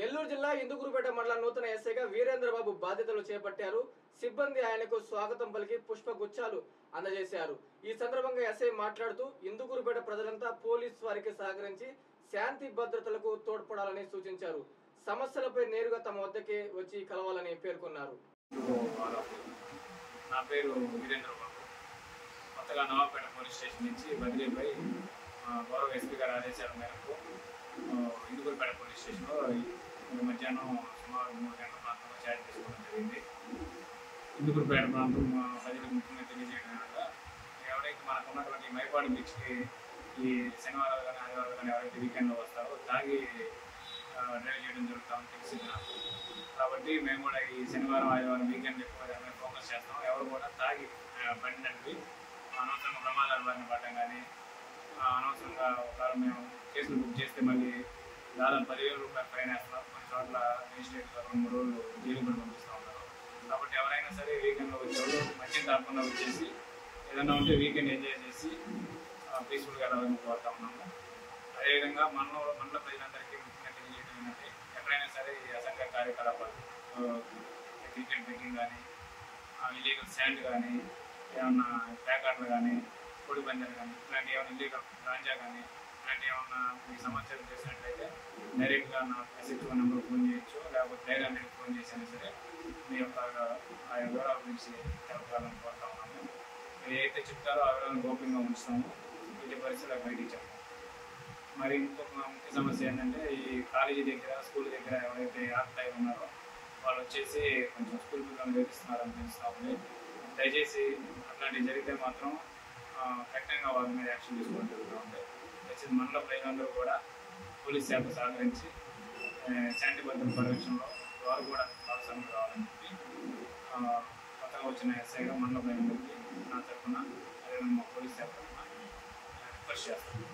నెల్లూరు జిల్లా ఇందుకురుపేట మండల నూతన ఎస్ఐగా వీరేంద్రబాబు బాధ్యతలు చేపట్టారు. సిబ్బంది ఆయనకు స్వాగతం పలికి పుష్పగుచ్చాలు అందజేశారు. ఈ సందర్భంగా ఎస్ఐ మాట్లాడుతూ ఇందుకురుపేట ప్రజలంతా పోలీస్ వారికి సహకరించి శాంతి భద్రతలకు తోడ్పడాలని సూచించారు. సమస్యలపై నేరుగా తమ వద్దకే వచ్చి కలవాలని పేర్కొన్నారు. నా పేరు వీరేంద్రబాబు. కొత్తగా నవాపేట పోలీస్ స్టేషన్ నుంచి బదిలీపై గౌరవ ఎస్పీ గారు ఆదేశాల మేరకు ఇందుకూరుపేట పోలీస్ స్టేషన్లో మధ్యాహ్నం సుమారు మూడు గంటల ప్రాంతంలో చార్జ్ తీసుకోవడం జరిగింది. ఇందుకుపేట ప్రాంతం ప్రజలకు ముఖ్యంగా తెలియజేయడం ఎవరైతే మనకు ఉన్నటువంటి మైపాడు బీచ్కి ఈ శనివారాలు కానీ ఆదివారాలు కానీ ఎవరైతే వీకెండ్లో వస్తారో తాగి డ్రైవ్ చేయడం జరుగుతామని తెలిసింది నాకు. కాబట్టి మేము కూడా ఈ శనివారం ఆదివారం వీకెండ్ ఎక్కువ ఫోకస్ చేస్తాం. ఎవరు కూడా తాగి బండి నడిపి అనవసరంగా ప్రమాదాలు బారిన పడటం కానీ అనవసరంగా ఒకవేళ మేము కేసులు బుక్ చేస్తే మళ్ళీ దాదాపు పదివేల రూపాయలు ఫైన్ వేస్తాం కొన్ని చోట్ల మూడు రోజులు జైలు కూడా పంపిస్తూ కాబట్టి ఎవరైనా సరే వీకెండ్లో వచ్చేవాళ్ళు మంచిగా తప్పకుండా వచ్చేసి ఏదైనా ఉంటే వీకెండ్ ఎంజాయ్ చేసి పీస్ఫుల్గా వెళ్ళాలని కోరుతా ఉన్నాము అదేవిధంగా మనలో మండల ప్రజలందరికీ ముఖ్యంగా తెలియజేయడం ఏంటంటే ఎక్కడైనా సరే అసంఘ కార్యకలాపాలు క్రికెట్ బెట్టింగ్ కానీ ఇల్లీగల్ శాండ్ కానీ ఏమన్నా ప్యాకెట్లు కానీ పొడి పందాలు కానీ ఇలాంటి ఏమైనా ఇల్లీగల్ గాంజా కానీ ఇలాంటి ఏమన్నా మీకు సమాచారం చేసినట్లయితే డైరెక్ట్గా నా ఎస్హెచ్ఓ నెంబర్ ఫోన్ చేయొచ్చు. లేకపోతే డైరీ హండ్రెడ్కి ఫోన్ చేసినా సరే మీ యొక్క ఆ యొక్క వివరాల గురించి తెలపాలని కోరుతా ఉన్నాము. మీరు ఏదైతే చెప్తారో ఆ వివరాలను గోప్యంగా ఉంచుతాము. ఇటు పరిస్థితులు బయటికి చెప్తాము మరి ఇంకొక ముఖ్య సమస్య ఏంటంటే ఈ కాలేజీ దగ్గర స్కూల్ దగ్గర ఎవరైతే ఆత్మీయ ఉన్నారో వాళ్ళు వచ్చేసి కొంచెం స్కూల్ పిల్లలు వేధిస్తున్నారని తెలుస్తా ఉంది. దయచేసి అట్లాంటివి జరిగితే మాత్రం కఠినంగా వాళ్ళ మీద యాక్షన్ తీసుకుంటూ ఉంటాయి దయచేసి మండల ప్రజలందరూ కూడా పోలీస్ శాఖ సహకరించి శాంతి భద్రత పరిరక్షణలో వారు కూడా భాగస్వామ్యం కావాలని చెప్పి కొత్తగా వచ్చిన ఎస్ఐగా మండల ప్రజలందరికీ నా తరఫున అదే మా పోలీస్ శాఖ తరఫున రిక్వెస్ట్ చేస్తాను.